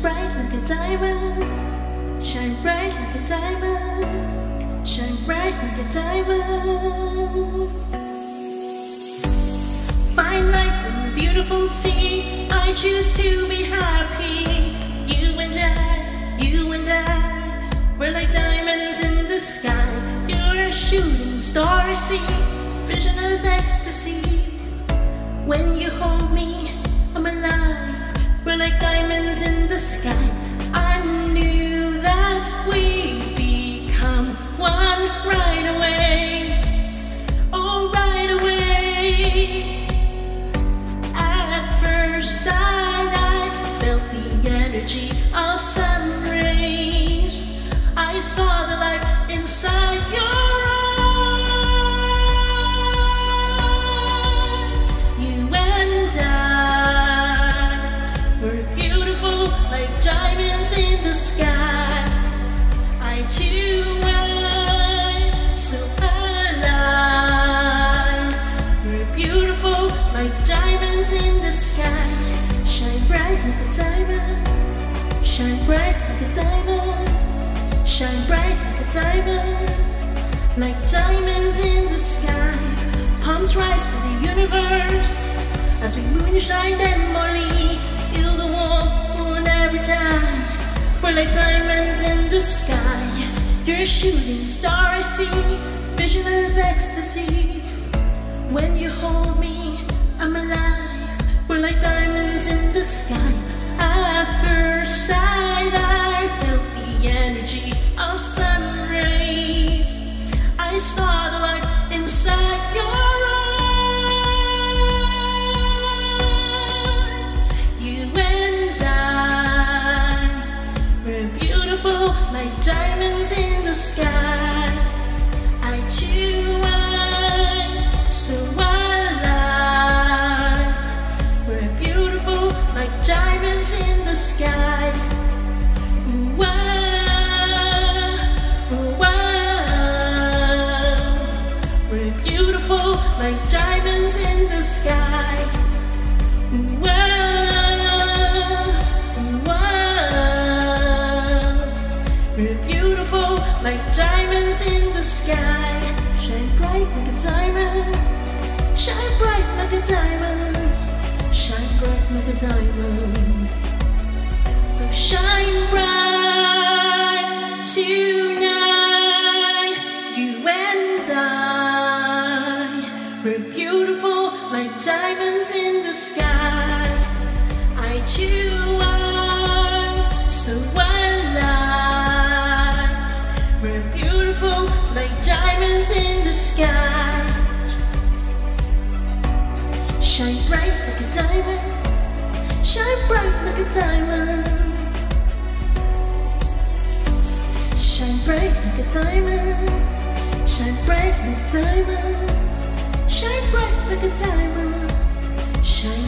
bright like a diamond. Shine bright like a diamond. Shine bright like a diamond. Find light in the beautiful sea. I choose to be happy. You and I, you and I, we're like diamonds in the sky. You're a shooting star, I see, vision of ecstasy. When you hold me, energy of sun rays. I saw the life inside your eyes. You and I were beautiful like diamonds in the sky. I too am so alive. We're beautiful like diamonds in the sky. Shine bright like a. Bright like a diamond. Shine bright like a diamond. Like diamonds in the sky. Palms rise to the universe. As we moonshine and Molly. Feel the warmth, will never die. We're like diamonds in the sky. You're a shooting star, I see. Vision of ecstasy. When you hold me, I'm alive. We're like diamonds in the sky. Like diamonds in the sky. So alive. We're beautiful like diamonds in the sky. Like diamonds in the sky. Wow, wow. We're beautiful like diamonds in the sky. Shine bright like a diamond. Shine bright like a diamond. Shine bright like a diamond. Like diamonds in the sky. I too am so alive. We're beautiful like diamonds in the sky. Shine bright like a diamond. Shine bright like a diamond. Shine bright like a diamond. Shine bright like a diamond. Shine like a timer. Shine